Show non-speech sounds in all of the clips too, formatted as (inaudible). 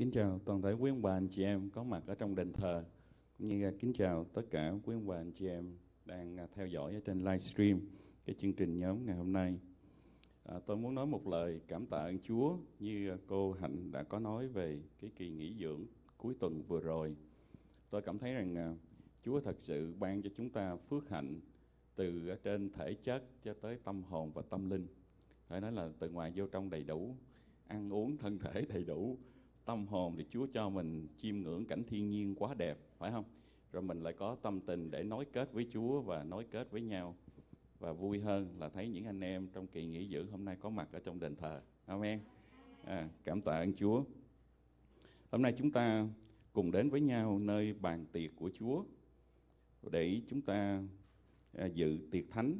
Kính chào toàn thể quý ông bà anh chị em có mặt ở trong đền thờ cũng như à, kính chào tất cả quý ông bà anh chị em đang à, theo dõi ở trên livestream cái chương trình nhóm ngày hôm nay. À, tôi muốn nói một lời cảm tạ ơn Chúa như à, cô Hạnh đã có nói về cái kỳ nghỉ dưỡng cuối tuần vừa rồi. Tôi cảm thấy rằng à, Chúa thật sự ban cho chúng ta phước hạnh từ ở trên thể chất cho tới tâm hồn và tâm linh. Phải nói là từ ngoài vô trong đầy đủ, ăn uống thân thể đầy đủ, tâm hồn thì Chúa cho mình chiêm ngưỡng cảnh thiên nhiên quá đẹp, phải không? Rồi mình lại có tâm tình để nối kết với Chúa và nối kết với nhau. Và vui hơn là thấy những anh em trong kỳ nghỉ dưỡng hôm nay có mặt ở trong đền thờ. Amen. À, cảm tạ ơn Chúa. Hôm nay chúng ta cùng đến với nhau nơi bàn tiệc của Chúa để chúng ta à, dự tiệc thánh.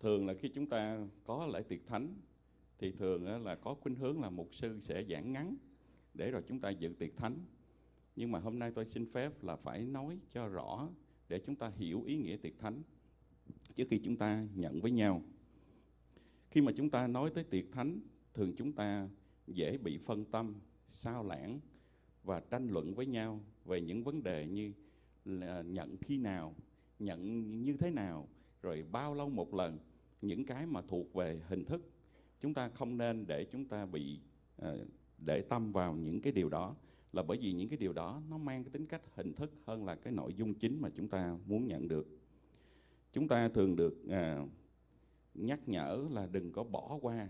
Thường là khi chúng ta có lễ tiệc thánh thì thường là có khuynh hướng là mục sư sẽ giảng ngắn để rồi chúng ta dự tiệc thánh. Nhưng mà hôm nay tôi xin phép là phải nói cho rõ để chúng ta hiểu ý nghĩa tiệc thánh trước khi chúng ta nhận với nhau. Khi mà chúng ta nói tới tiệc thánh, thường chúng ta dễ bị phân tâm, sao lãng và tranh luận với nhau về những vấn đề như là nhận khi nào, nhận như thế nào, rồi bao lâu một lần, những cái mà thuộc về hình thức. Chúng ta không nên để chúng ta bị uh, để tâm vào những cái điều đó là bởi vì những cái điều đó nó mang cái tính cách hình thức hơn là cái nội dung chính mà chúng ta muốn nhận được. Chúng ta thường được à, nhắc nhở là đừng có bỏ qua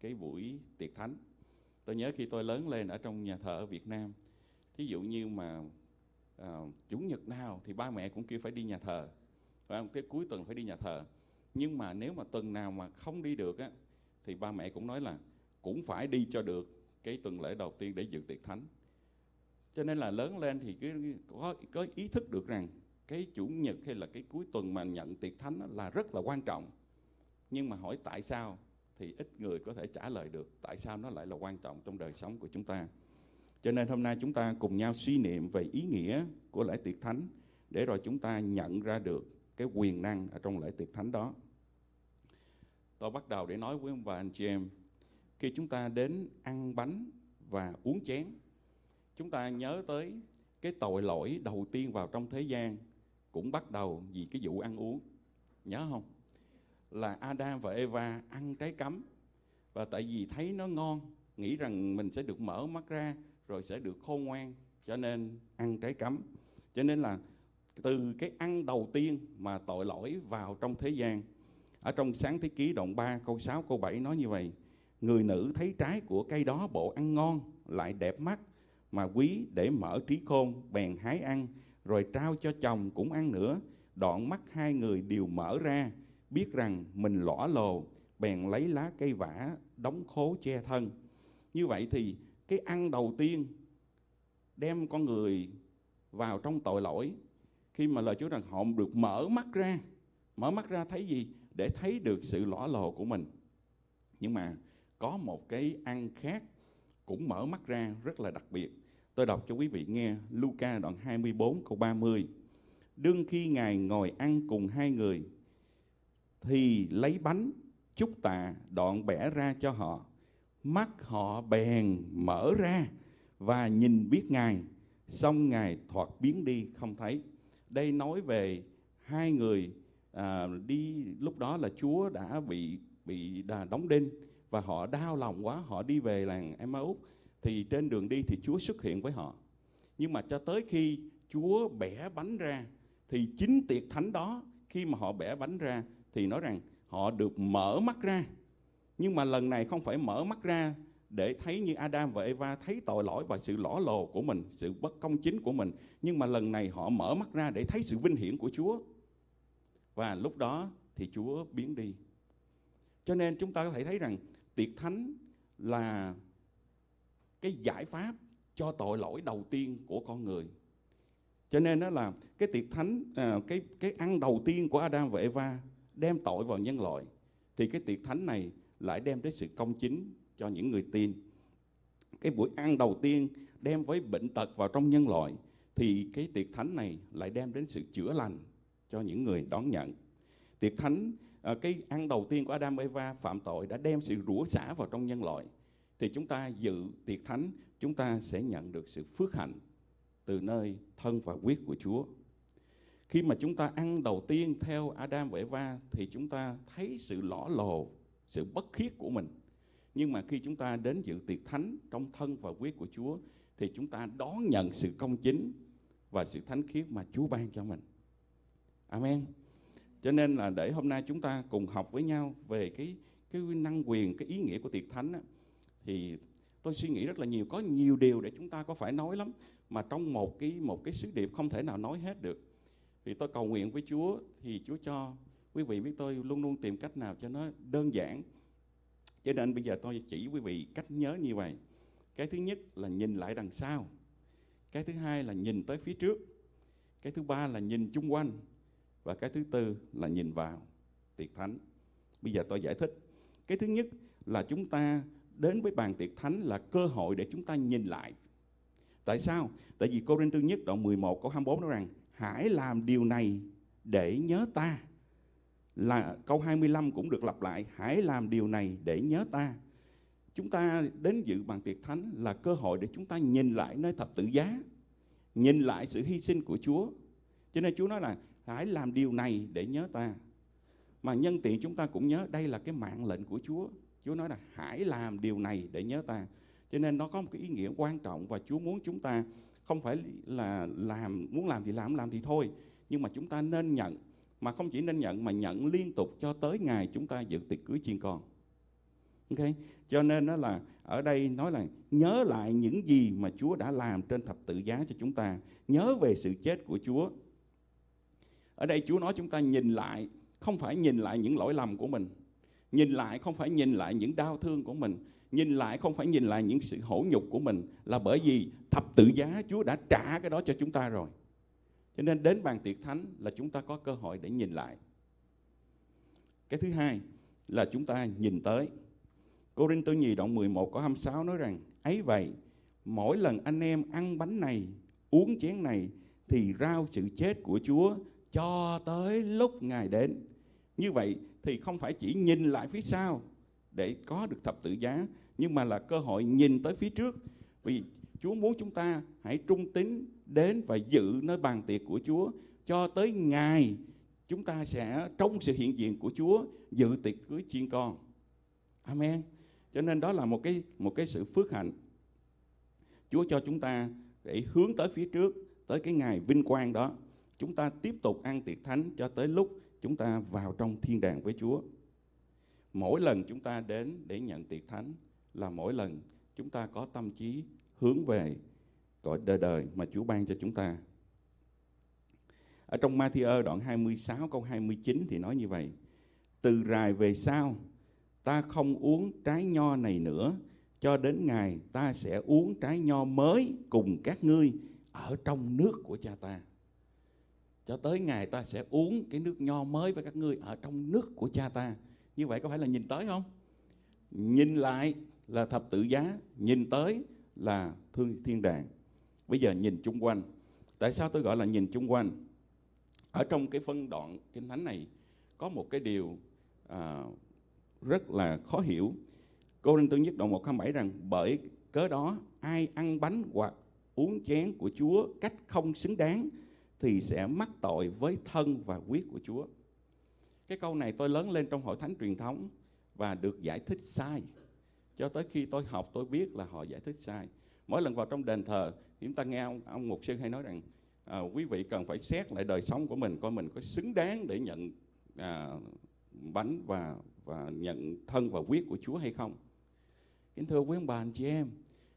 cái buổi tiệc thánh. Tôi nhớ khi tôi lớn lên ở trong nhà thờ ở Việt Nam, thí dụ như mà à, chủ nhật nào thì ba mẹ cũng kêu phải đi nhà thờ, phải không? Cái cuối tuần phải đi nhà thờ. Nhưng mà nếu mà tuần nào mà không đi được á, thì ba mẹ cũng nói là cũng phải đi cho được cái tuần lễ đầu tiên để dự tiệc thánh. Cho nên là lớn lên thì cứ có có ý thức được rằng cái chủ nhật hay là cái cuối tuần mà nhận tiệc thánh là rất là quan trọng. Nhưng mà hỏi tại sao thì ít người có thể trả lời được, tại sao nó lại là quan trọng trong đời sống của chúng ta. Cho nên hôm nay chúng ta cùng nhau suy niệm về ý nghĩa của lễ tiệc thánh để rồi chúng ta nhận ra được cái quyền năng ở trong lễ tiệc thánh đó. Tôi bắt đầu để nói với ông bà anh chị em khi chúng ta đến ăn bánh và uống chén, chúng ta nhớ tới cái tội lỗi đầu tiên vào trong thế gian cũng bắt đầu vì cái vụ ăn uống. Nhớ không? Là Adam và Eva ăn trái cấm. Và tại vì thấy nó ngon, nghĩ rằng mình sẽ được mở mắt ra, rồi sẽ được khôn ngoan, cho nên ăn trái cấm. Cho nên là từ cái ăn đầu tiên mà tội lỗi vào trong thế gian, ở trong sáng thế ký đoạn 3 câu 6 câu 7 nói như vậy người nữ thấy trái của cây đó bộ ăn ngon, lại đẹp mắt, mà quý để mở trí khôn, bèn hái ăn, rồi trao cho chồng cũng ăn nữa. Đoạn mắt hai người đều mở ra, biết rằng mình lõa lồ, bèn lấy lá cây vả đóng khố che thân. Như vậy thì cái ăn đầu tiên đem con người vào trong tội lỗi. Khi mà lời Chúa rằng họ được mở mắt ra, mở mắt ra thấy gì? Để thấy được sự lõa lồ của mình. Nhưng mà có một cái ăn khác cũng mở mắt ra rất là đặc biệt. Tôi đọc cho quý vị nghe Luca đoạn 24 câu 30. Đương khi Ngài ngồi ăn cùng hai người thì lấy bánh chúc tạ đoạn bẻ ra cho họ. Mắt họ bèn mở ra và nhìn biết Ngài, xong Ngài thoạt biến đi không thấy. Đây nói về hai người à, đi lúc đó là Chúa đã bị bị đóng đinh và họ đau lòng quá họ đi về làng Emmaus thì trên đường đi thì Chúa xuất hiện với họ nhưng mà cho tới khi Chúa bẻ bánh ra thì chính tiệc thánh đó khi mà họ bẻ bánh ra thì nói rằng họ được mở mắt ra nhưng mà lần này không phải mở mắt ra để thấy như Adam và Eva thấy tội lỗi và sự lõ lồ của mình, sự bất công chính của mình. Nhưng mà lần này họ mở mắt ra để thấy sự vinh hiển của Chúa. Và lúc đó thì Chúa biến đi. Cho nên chúng ta có thể thấy rằng tiệc thánh là cái giải pháp cho tội lỗi đầu tiên của con người. Cho nên đó là cái tiệc thánh à, cái cái ăn đầu tiên của Adam và Eva đem tội vào nhân loại thì cái tiệc thánh này lại đem tới sự công chính cho những người tin. Cái buổi ăn đầu tiên đem với bệnh tật vào trong nhân loại thì cái tiệc thánh này lại đem đến sự chữa lành cho những người đón nhận. Tiệc thánh à, cái ăn đầu tiên của Adam và Eva phạm tội đã đem sự rủa xả vào trong nhân loại thì chúng ta dự tiệc thánh chúng ta sẽ nhận được sự phước hạnh từ nơi thân và huyết của Chúa. Khi mà chúng ta ăn đầu tiên theo Adam và Eva thì chúng ta thấy sự lõ lồ, sự bất khiết của mình. Nhưng mà khi chúng ta đến dự tiệc thánh trong thân và huyết của Chúa thì chúng ta đón nhận sự công chính và sự thánh khiết mà Chúa ban cho mình. Amen. Cho nên là để hôm nay chúng ta cùng học với nhau về cái cái năng quyền, cái ý nghĩa của tiệc thánh á, thì tôi suy nghĩ rất là nhiều, có nhiều điều để chúng ta có phải nói lắm mà trong một cái một cái sứ điệp không thể nào nói hết được. Thì tôi cầu nguyện với Chúa thì Chúa cho quý vị biết tôi luôn luôn tìm cách nào cho nó đơn giản. Cho nên bây giờ tôi chỉ quý vị cách nhớ như vậy. Cái thứ nhất là nhìn lại đằng sau. Cái thứ hai là nhìn tới phía trước. Cái thứ ba là nhìn chung quanh. Và cái thứ tư là nhìn vào tiệc thánh. Bây giờ tôi giải thích. Cái thứ nhất là chúng ta đến với bàn tiệc thánh là cơ hội để chúng ta nhìn lại. Tại sao? Tại vì Cô Rinh Tư nhất đoạn 11 câu 24 nói rằng hãy làm điều này để nhớ ta. Là câu 25 cũng được lặp lại, hãy làm điều này để nhớ ta. Chúng ta đến dự bàn tiệc thánh là cơ hội để chúng ta nhìn lại nơi thập tự giá, nhìn lại sự hy sinh của Chúa. Cho nên Chúa nói là hãy làm điều này để nhớ ta. Mà nhân tiện chúng ta cũng nhớ đây là cái mạng lệnh của Chúa. Chúa nói là hãy làm điều này để nhớ ta. Cho nên nó có một cái ý nghĩa quan trọng và Chúa muốn chúng ta không phải là làm muốn làm thì làm làm thì thôi, nhưng mà chúng ta nên nhận mà không chỉ nên nhận mà nhận liên tục cho tới ngày chúng ta dự tiệc cưới chiên con. Ok, cho nên nó là ở đây nói là nhớ lại những gì mà Chúa đã làm trên thập tự giá cho chúng ta, nhớ về sự chết của Chúa. Ở đây Chúa nói chúng ta nhìn lại, không phải nhìn lại những lỗi lầm của mình, nhìn lại không phải nhìn lại những đau thương của mình, nhìn lại không phải nhìn lại những sự hổ nhục của mình là bởi vì thập tự giá Chúa đã trả cái đó cho chúng ta rồi. Cho nên đến bàn tiệc thánh là chúng ta có cơ hội để nhìn lại. Cái thứ hai là chúng ta nhìn tới. Cô Rinh Tô Nhì đoạn 11 có 26 nói rằng ấy vậy, mỗi lần anh em ăn bánh này, uống chén này thì rao sự chết của Chúa cho tới lúc Ngài đến. Như vậy thì không phải chỉ nhìn lại phía sau để có được thập tự giá nhưng mà là cơ hội nhìn tới phía trước vì Chúa muốn chúng ta hãy trung tín đến và dự nơi bàn tiệc của Chúa cho tới ngày chúng ta sẽ trong sự hiện diện của Chúa dự tiệc cưới chiên con. Amen. Cho nên đó là một cái một cái sự phước hạnh. Chúa cho chúng ta để hướng tới phía trước, tới cái ngày vinh quang đó. Chúng ta tiếp tục ăn tiệc thánh cho tới lúc chúng ta vào trong thiên đàng với Chúa. Mỗi lần chúng ta đến để nhận tiệc thánh là mỗi lần chúng ta có tâm trí hướng về cõi đời đời mà Chúa ban cho chúng ta. Ở trong Matthew đoạn 26 câu 29 thì nói như vậy. Từ rài về sau, ta không uống trái nho này nữa, cho đến ngày ta sẽ uống trái nho mới cùng các ngươi ở trong nước của cha ta. Cho tới ngày ta sẽ uống cái nước nho mới với các ngươi ở trong nước của cha ta. Như vậy có phải là nhìn tới không? Nhìn lại là thập tự giá, nhìn tới là thương thiên đàng. Bây giờ nhìn chung quanh. Tại sao tôi gọi là nhìn chung quanh? Ở trong cái phân đoạn kinh thánh này có một cái điều à, rất là khó hiểu. Cô Rinh Tư nhất đoạn 127 rằng bởi cớ đó ai ăn bánh hoặc uống chén của Chúa cách không xứng đáng thì sẽ mắc tội với thân và huyết của Chúa. Cái câu này tôi lớn lên trong hội thánh truyền thống và được giải thích sai. Cho tới khi tôi học tôi biết là họ giải thích sai. Mỗi lần vào trong đền thờ, chúng ta nghe ông, ông mục sư hay nói rằng à, quý vị cần phải xét lại đời sống của mình coi mình có xứng đáng để nhận à, bánh và và nhận thân và huyết của Chúa hay không. Kính thưa quý ông bà anh chị em,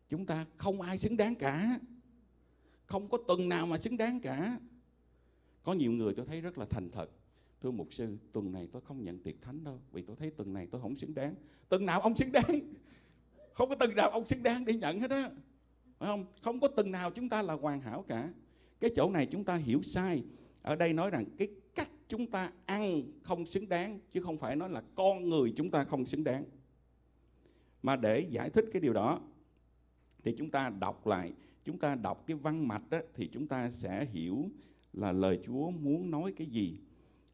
chúng ta không ai xứng đáng cả. Không có tuần nào mà xứng đáng cả. Có nhiều người tôi thấy rất là thành thật. Thưa mục sư, tuần này tôi không nhận tiệc thánh đâu, vì tôi thấy tuần này tôi không xứng đáng. Tuần nào ông xứng đáng? (laughs) Không có tuần nào ông xứng đáng để nhận hết á. Phải không? Không có tuần nào chúng ta là hoàn hảo cả. Cái chỗ này chúng ta hiểu sai. Ở đây nói rằng cái cách chúng ta ăn không xứng đáng, chứ không phải nói là con người chúng ta không xứng đáng. Mà để giải thích cái điều đó, thì chúng ta đọc lại chúng ta đọc cái văn mạch đó, thì chúng ta sẽ hiểu là lời Chúa muốn nói cái gì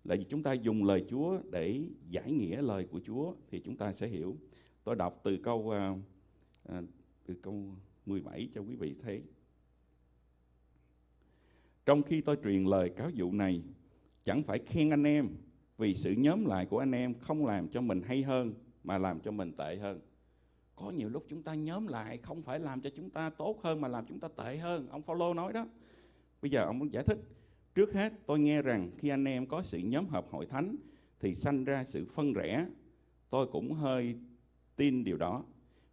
là vì chúng ta dùng lời Chúa để giải nghĩa lời của Chúa thì chúng ta sẽ hiểu. Tôi đọc từ câu uh, à, từ câu 17 cho quý vị thấy. Trong khi tôi truyền lời cáo dụ này, chẳng phải khen anh em vì sự nhóm lại của anh em không làm cho mình hay hơn mà làm cho mình tệ hơn. Có nhiều lúc chúng ta nhóm lại không phải làm cho chúng ta tốt hơn mà làm chúng ta tệ hơn. Ông follow nói đó. Bây giờ ông muốn giải thích. Trước hết tôi nghe rằng khi anh em có sự nhóm hợp hội thánh thì sanh ra sự phân rẽ. Tôi cũng hơi tin điều đó.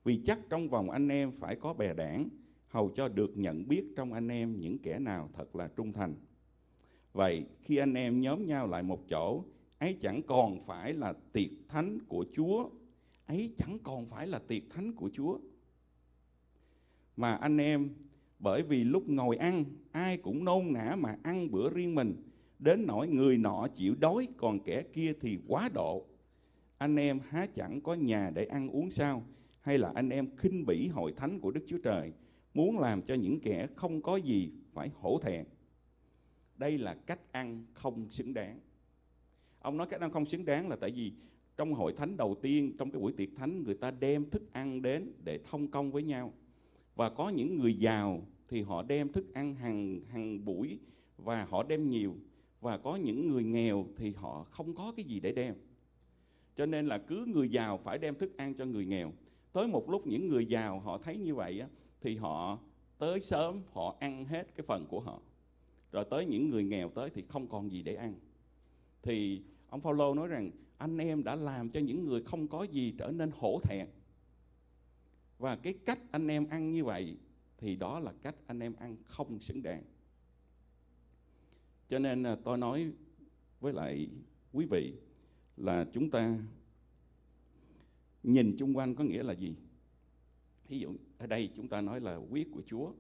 Vì chắc trong vòng anh em phải có bè đảng hầu cho được nhận biết trong anh em những kẻ nào thật là trung thành. Vậy khi anh em nhóm nhau lại một chỗ, ấy chẳng còn phải là tiệc thánh của Chúa, ấy chẳng còn phải là tiệc thánh của Chúa. Mà anh em bởi vì lúc ngồi ăn, ai cũng nôn nã mà ăn bữa riêng mình, đến nỗi người nọ chịu đói, còn kẻ kia thì quá độ. Anh em há chẳng có nhà để ăn uống sao? Hay là anh em khinh bỉ hội thánh của Đức Chúa Trời, muốn làm cho những kẻ không có gì phải hổ thẹn? Đây là cách ăn không xứng đáng. Ông nói cách ăn không xứng đáng là tại vì trong hội thánh đầu tiên, trong cái buổi tiệc thánh, người ta đem thức ăn đến để thông công với nhau. Và có những người giàu thì họ đem thức ăn hàng hàng buổi và họ đem nhiều. Và có những người nghèo thì họ không có cái gì để đem. Cho nên là cứ người giàu phải đem thức ăn cho người nghèo. Tới một lúc những người giàu họ thấy như vậy á, thì họ tới sớm họ ăn hết cái phần của họ. Rồi tới những người nghèo tới thì không còn gì để ăn. Thì ông Phaolô nói rằng anh em đã làm cho những người không có gì trở nên hổ thẹn. Và cái cách anh em ăn như vậy thì đó là cách anh em ăn không xứng đáng. Cho nên à, tôi nói với lại quý vị là chúng ta nhìn chung quanh có nghĩa là gì? Ví dụ, ở đây chúng ta nói là quyết của Chúa,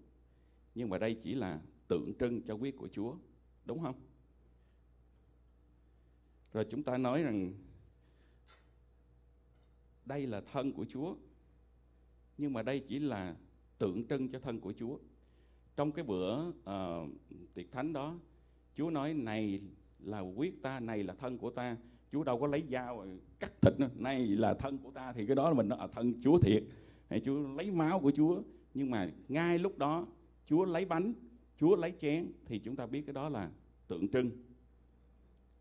nhưng mà đây chỉ là tượng trưng cho quyết của Chúa, đúng không? Rồi chúng ta nói rằng đây là thân của Chúa. Nhưng mà đây chỉ là tượng trưng cho thân của Chúa. Trong cái bữa uh, tiệc thánh đó Chúa nói này là quyết ta này là thân của ta. Chúa đâu có lấy dao cắt thịt nữa. này là thân của ta. Thì cái đó là mình nói là thân Chúa thiệt. Hay Chúa lấy máu của Chúa. Nhưng mà ngay lúc đó Chúa lấy bánh Chúa lấy chén thì chúng ta biết cái đó là tượng trưng.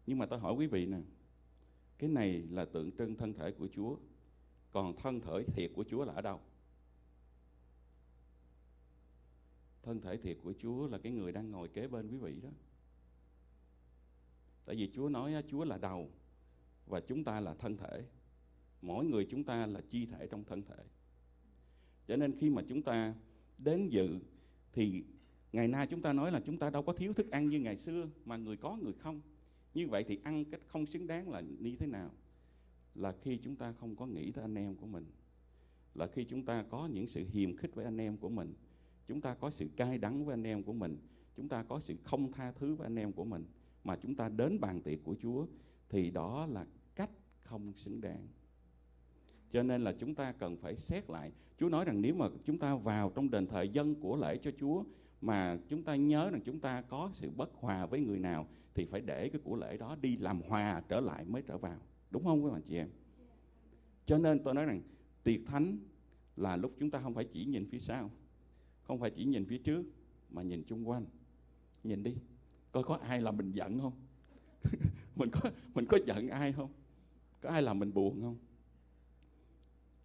Nhưng mà tôi hỏi quý vị nè cái này là tượng trưng thân thể của Chúa còn thân thể thiệt của Chúa là ở đâu? Thân thể thiệt của Chúa là cái người đang ngồi kế bên quý vị đó. Tại vì Chúa nói Chúa là đầu và chúng ta là thân thể. Mỗi người chúng ta là chi thể trong thân thể. Cho nên khi mà chúng ta đến dự thì ngày nay chúng ta nói là chúng ta đâu có thiếu thức ăn như ngày xưa mà người có, người không. Như vậy thì ăn cách không xứng đáng là như thế nào? Là khi chúng ta không có nghĩ tới anh em của mình, là khi chúng ta có những sự hiềm khích với anh em của mình, chúng ta có sự cay đắng với anh em của mình, chúng ta có sự không tha thứ với anh em của mình mà chúng ta đến bàn tiệc của Chúa, thì đó là cách không xứng đáng. Cho nên là chúng ta cần phải xét lại. Chúa nói rằng nếu mà chúng ta vào trong đền thờ dân của lễ cho Chúa mà chúng ta nhớ rằng chúng ta có sự bất hòa với người nào thì phải để cái của lễ đó đi làm hòa trở lại mới trở vào. Đúng không các bạn chị em? Cho nên tôi nói rằng tiệc thánh là lúc chúng ta không phải chỉ nhìn phía sau, không phải chỉ nhìn phía trước mà nhìn chung quanh. Nhìn đi, coi có ai làm mình giận không? (laughs) mình có mình có giận ai không có ai làm mình buồn không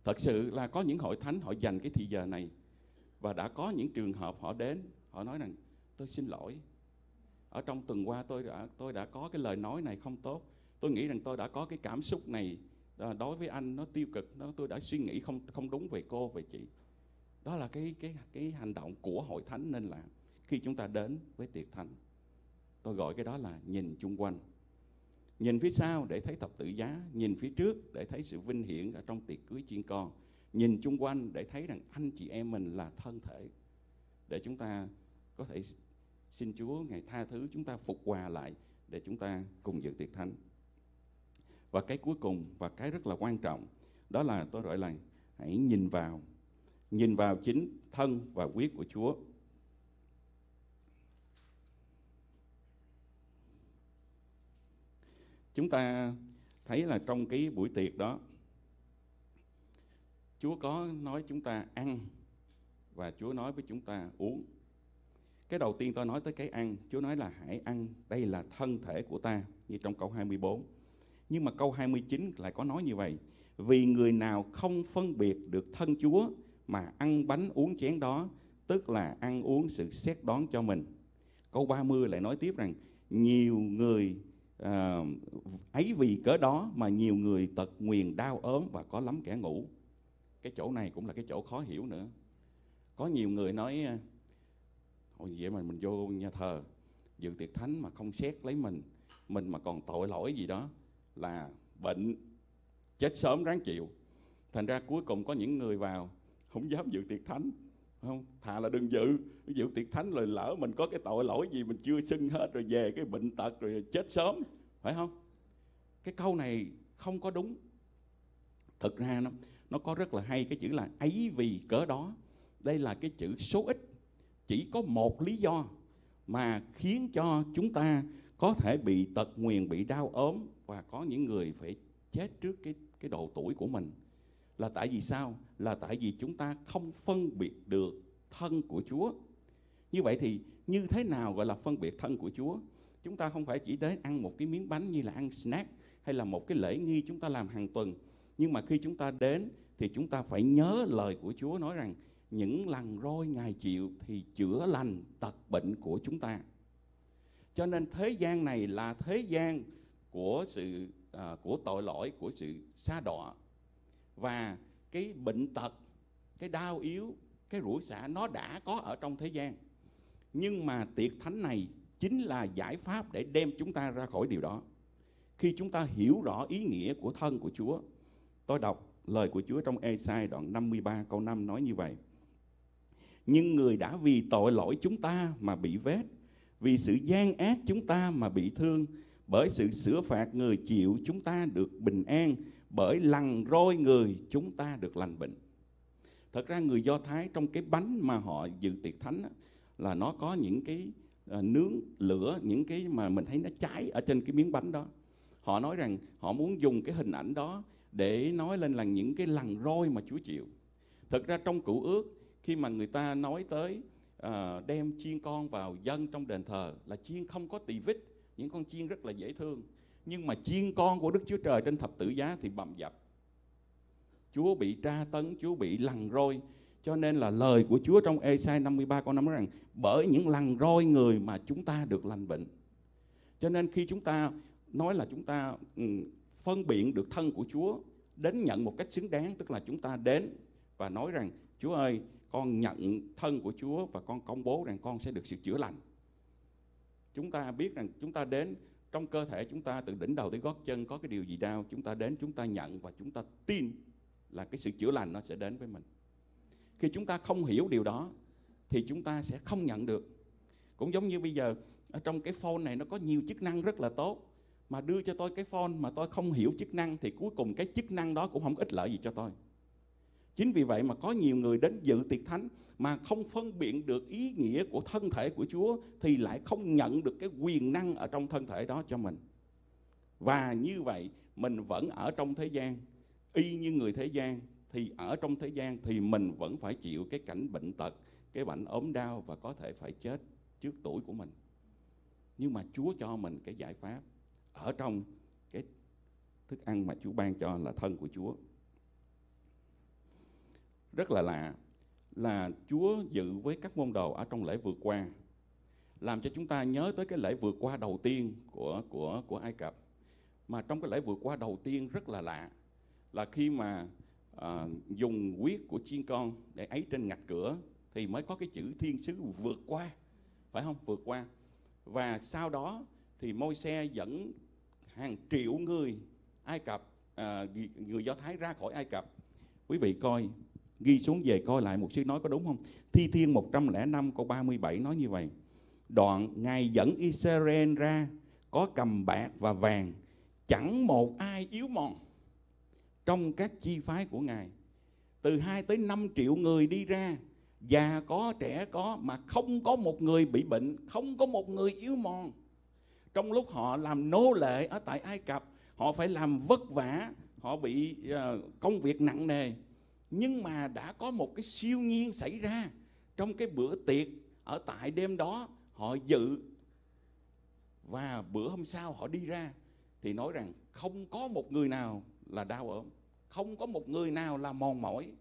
thật sự là có những hội thánh họ dành cái thì giờ này và đã có những trường hợp họ đến họ nói rằng tôi xin lỗi ở trong tuần qua tôi đã tôi đã có cái lời nói này không tốt tôi nghĩ rằng tôi đã có cái cảm xúc này à, đối với anh nó tiêu cực nó tôi đã suy nghĩ không không đúng về cô về chị đó là cái cái cái hành động của hội thánh nên làm khi chúng ta đến với tiệc thánh tôi gọi cái đó là nhìn chung quanh Nhìn phía sau để thấy thập tự giá, nhìn phía trước để thấy sự vinh hiển ở trong tiệc cưới chiên con. Nhìn chung quanh để thấy rằng anh chị em mình là thân thể. Để chúng ta có thể xin Chúa ngày tha thứ chúng ta phục hòa lại để chúng ta cùng dự tiệc thánh. Và cái cuối cùng và cái rất là quan trọng đó là tôi gọi là hãy nhìn vào nhìn vào chính thân và huyết của Chúa chúng ta thấy là trong cái buổi tiệc đó Chúa có nói chúng ta ăn và Chúa nói với chúng ta uống. Cái đầu tiên tôi nói tới cái ăn, Chúa nói là hãy ăn, đây là thân thể của ta, như trong câu 24. Nhưng mà câu 29 lại có nói như vậy, vì người nào không phân biệt được thân Chúa mà ăn bánh uống chén đó, tức là ăn uống sự xét đoán cho mình. Câu 30 lại nói tiếp rằng, nhiều người à, ấy vì cớ đó mà nhiều người tật nguyền đau ốm và có lắm kẻ ngủ. Cái chỗ này cũng là cái chỗ khó hiểu nữa. Có nhiều người nói ờ, Ôi vậy mà mình vô nhà thờ dự tiệc thánh mà không xét lấy mình mình mà còn tội lỗi gì đó là bệnh, chết sớm ráng chịu. Thành ra cuối cùng có những người vào, không dám dự tiệc thánh. Không, thà là đừng dự. Dự tiệc thánh rồi lỡ mình có cái tội lỗi gì, mình chưa xưng hết, rồi về cái bệnh tật, rồi chết sớm. Phải không? Cái câu này không có đúng. Thực ra nó nó có rất là hay cái chữ là ấy vì cớ đó. Đây là cái chữ số ít, chỉ có một lý do mà khiến cho chúng ta có thể bị tật nguyền, bị đau ốm và có những người phải chết trước cái cái độ tuổi của mình. Là tại vì sao? Là tại vì chúng ta không phân biệt được thân của Chúa. Như vậy thì như thế nào gọi là phân biệt thân của Chúa? Chúng ta không phải chỉ đến ăn một cái miếng bánh như là ăn snack hay là một cái lễ nghi chúng ta làm hàng tuần. Nhưng mà khi chúng ta đến thì chúng ta phải nhớ lời của Chúa nói rằng, những lần roi Ngài chịu thì chữa lành tật bệnh của chúng ta. Cho nên thế gian này là thế gian của sự à, của tội lỗi, của sự xa đọa. Và cái bệnh tật, cái đau yếu, cái rủi xả nó đã có ở trong thế gian. Nhưng mà tiệc thánh này chính là giải pháp để đem chúng ta ra khỏi điều đó. Khi chúng ta hiểu rõ ý nghĩa của thân của Chúa. Tôi đọc lời của Chúa trong Esai đoạn 53 câu 5 nói như vậy nhưng người đã vì tội lỗi chúng ta mà bị vết vì sự gian ác chúng ta mà bị thương bởi sự sửa phạt người chịu chúng ta được bình an bởi lằn roi người chúng ta được lành bệnh. Thật ra người do thái trong cái bánh mà họ dự tiệc thánh á, là nó có những cái à, nướng lửa những cái mà mình thấy nó cháy ở trên cái miếng bánh đó. Họ nói rằng họ muốn dùng cái hình ảnh đó để nói lên là những cái lằn roi mà Chúa chịu. Thật ra trong cựu ước khi mà người ta nói tới à, đem chiên con vào dân trong đền thờ là chiên không có tỳ vết những con chiên rất là dễ thương. Nhưng mà chiên con của Đức Chúa Trời trên thập tử giá thì bầm dập. Chúa bị tra tấn Chúa bị lằn roi. Cho nên là lời của Chúa trong Esai 53 câu 5 nói rằng bởi những lằn roi người mà chúng ta được lành bệnh. Cho nên khi chúng ta nói là chúng ta phân biện được thân của Chúa đến nhận một cách xứng đáng tức là chúng ta đến và nói rằng Chúa ơi con nhận thân của Chúa và con công bố rằng con sẽ được sự chữa lành. Chúng ta biết rằng chúng ta đến trong cơ thể chúng ta từ đỉnh đầu tới gót chân có cái điều gì đau, chúng ta đến chúng ta nhận và chúng ta tin là cái sự chữa lành nó sẽ đến với mình. Khi chúng ta không hiểu điều đó thì chúng ta sẽ không nhận được. Cũng giống như bây giờ ở trong cái phone này nó có nhiều chức năng rất là tốt mà đưa cho tôi cái phone mà tôi không hiểu chức năng thì cuối cùng cái chức năng đó cũng không ích lợi gì cho tôi. Chính vì vậy mà có nhiều người đến dự tiệc thánh mà không phân biện được ý nghĩa của thân thể của Chúa thì lại không nhận được cái quyền năng ở trong thân thể đó cho mình. Và như vậy mình vẫn ở trong thế gian, y như người thế gian thì ở trong thế gian thì mình vẫn phải chịu cái cảnh bệnh tật, cái bệnh ốm đau và có thể phải chết trước tuổi của mình. Nhưng mà Chúa cho mình cái giải pháp ở trong cái thức ăn mà Chúa ban cho là thân của Chúa rất là lạ là Chúa dự với các môn đồ ở trong lễ vượt qua làm cho chúng ta nhớ tới cái lễ vượt qua đầu tiên của của của Ai Cập. Mà trong cái lễ vượt qua đầu tiên rất là lạ là khi mà à, dùng huyết của chiên con để ấy trên ngạch cửa thì mới có cái chữ thiên sứ vượt qua phải không? Vượt qua. Và sau đó thì môi xe dẫn hàng triệu người Ai Cập à, người Do Thái ra khỏi Ai Cập. Quý vị coi ghi xuống về coi lại một sư nói có đúng không? Thi thiên 105 câu 37 nói như vậy. Đoạn ngài dẫn Israel ra, có cầm bạc và vàng, chẳng một ai yếu mòn trong các chi phái của ngài. Từ 2 tới 5 triệu người đi ra, già có, trẻ có, mà không có một người bị bệnh, không có một người yếu mòn. Trong lúc họ làm nô lệ ở tại Ai Cập, họ phải làm vất vả, họ bị ờ, công việc nặng nề nhưng mà đã có một cái siêu nhiên xảy ra trong cái bữa tiệc ở tại đêm đó, họ dự. Và bữa hôm sau họ đi ra thì nói rằng không có một người nào là đau ốm, không có một người nào là mòn mỏi.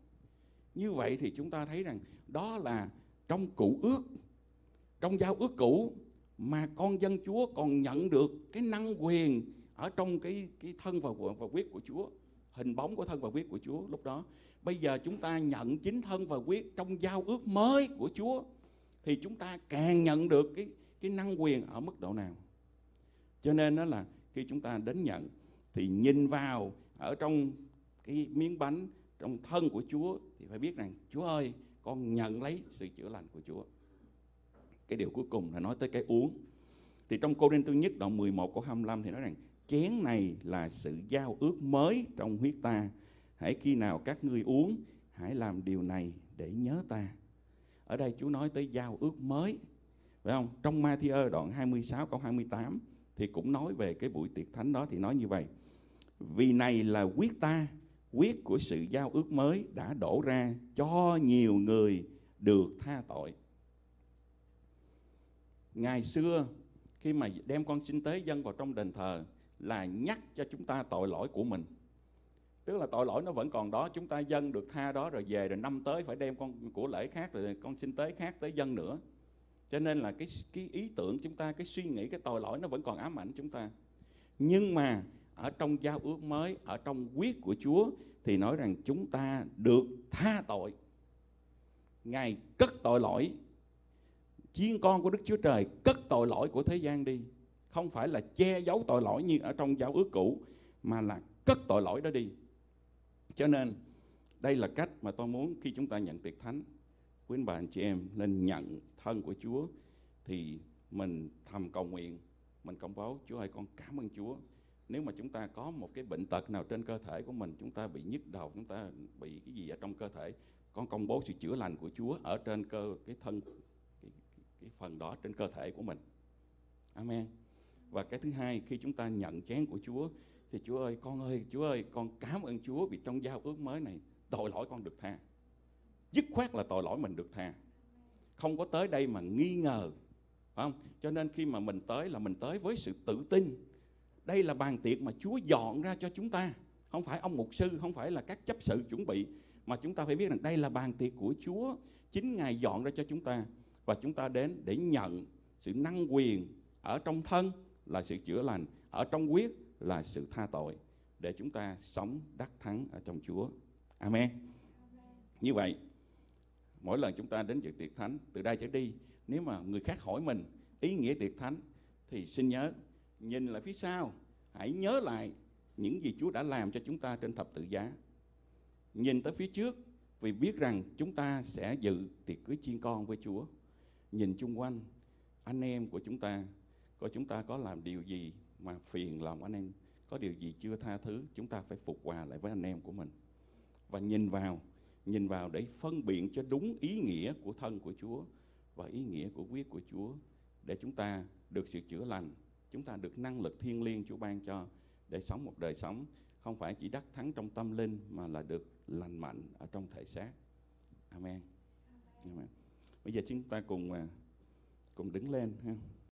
Như vậy thì chúng ta thấy rằng đó là trong cụ ước, trong giao ước cũ mà con dân Chúa còn nhận được cái năng quyền ở trong cái cái thân và và huyết của Chúa hình bóng của thân và huyết của Chúa lúc đó. Bây giờ chúng ta nhận chính thân và huyết trong giao ước mới của Chúa, thì chúng ta càng nhận được cái cái năng quyền ở mức độ nào. Cho nên đó là khi chúng ta đến nhận, thì nhìn vào ở trong cái miếng bánh, trong thân của Chúa, thì phải biết rằng, Chúa ơi, con nhận lấy sự chữa lành của Chúa. Cái điều cuối cùng là nói tới cái uống. Thì trong Cô Đinh Tư nhất đoạn 11 câu 25 thì nói rằng chén này là sự giao ước mới trong huyết ta. Hãy khi nào các ngươi uống, hãy làm điều này để nhớ ta. Ở đây Chúa nói tới giao ước mới. Phải không? Trong Matthew đoạn 26 câu 28 thì cũng nói về cái buổi tiệc thánh đó thì nói như vậy. Vì này là quyết ta, quyết của sự giao ước mới đã đổ ra cho nhiều người được tha tội. Ngày xưa, khi mà đem con sinh tế dân vào trong đền thờ là nhắc cho chúng ta tội lỗi của mình. Tức là tội lỗi nó vẫn còn đó, chúng ta dân được tha đó rồi về rồi năm tới phải đem con của lễ khác rồi con sinh tế khác tới dân nữa. Cho nên là cái cái ý tưởng chúng ta, cái suy nghĩ, cái tội lỗi nó vẫn còn ám ảnh chúng ta. Nhưng mà ở trong giao ước mới, ở trong quyết của Chúa thì nói rằng chúng ta được tha tội. Ngài cất tội lỗi. Chiên con của Đức Chúa Trời cất tội lỗi của thế gian đi không phải là che giấu tội lỗi như ở trong giáo ước cũ mà là cất tội lỗi đó đi. Cho nên đây là cách mà tôi muốn khi chúng ta nhận tiệc thánh quý bà anh chị em nên nhận thân của Chúa thì mình thầm cầu nguyện mình công báo Chúa ơi con cảm ơn Chúa. Nếu mà chúng ta có một cái bệnh tật nào trên cơ thể của mình chúng ta bị nhức đầu chúng ta bị cái gì ở trong cơ thể con công bố sự chữa lành của Chúa ở trên cơ cái thân cái, cái phần đó trên cơ thể của mình. Amen và cái thứ hai, khi chúng ta nhận chén của Chúa, thì Chúa ơi, con ơi, Chúa ơi, con cảm ơn Chúa vì trong giao ước mới này, tội lỗi con được tha. Dứt khoát là tội lỗi mình được tha. Không có tới đây mà nghi ngờ, phải không? Cho nên khi mà mình tới là mình tới với sự tự tin. Đây là bàn tiệc mà Chúa dọn ra cho chúng ta. Không phải ông mục sư, không phải là các chấp sự chuẩn bị, mà chúng ta phải biết rằng đây là bàn tiệc của Chúa. Chính Ngài dọn ra cho chúng ta và chúng ta đến để nhận sự năng quyền ở trong thân là sự chữa lành. Ở trong quyết là sự tha tội, để chúng ta sống đắc thắng ở trong Chúa. Amen. Như vậy, mỗi lần chúng ta đến dự tiệc thánh, từ đây trở đi, nếu mà người khác hỏi mình ý nghĩa tiệc thánh, thì xin nhớ, nhìn lại phía sau, hãy nhớ lại những gì Chúa đã làm cho chúng ta trên thập tự giá. Nhìn tới phía trước, vì biết rằng chúng ta sẽ dự tiệc cưới chiên con với Chúa. Nhìn chung quanh, anh em của chúng ta coi chúng ta có làm điều gì mà phiền lòng anh em có điều gì chưa tha thứ chúng ta phải phục hòa lại với anh em của mình và nhìn vào nhìn vào để phân biện cho đúng ý nghĩa của thân của Chúa và ý nghĩa của huyết của Chúa để chúng ta được sự chữa lành, chúng ta được năng lực thiêng liêng Chúa ban cho để sống một đời sống không phải chỉ đắc thắng trong tâm linh mà là được lành mạnh ở trong thể xác. Amen. Amen. Bây giờ chúng ta cùng à, cùng đứng lên ha.